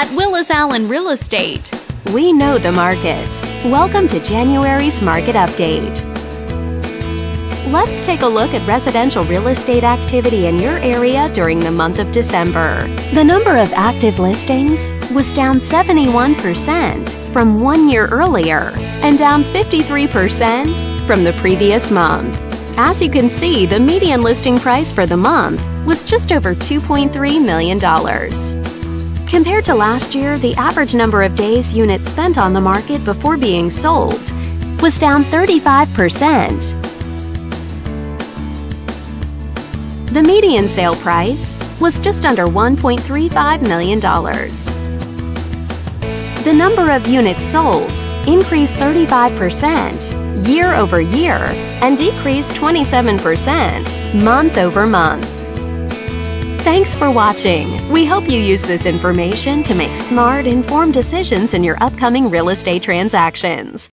at Willis Allen Real Estate. We know the market. Welcome to January's Market Update. Let's take a look at residential real estate activity in your area during the month of December. The number of active listings was down 71% from one year earlier and down 53% from the previous month. As you can see, the median listing price for the month was just over $2.3 million. Compared to last year, the average number of days units spent on the market before being sold was down 35%. The median sale price was just under $1.35 million. The number of units sold increased 35% year over year and decreased 27% month over month. Thanks for watching. We hope you use this information to make smart, informed decisions in your upcoming real estate transactions.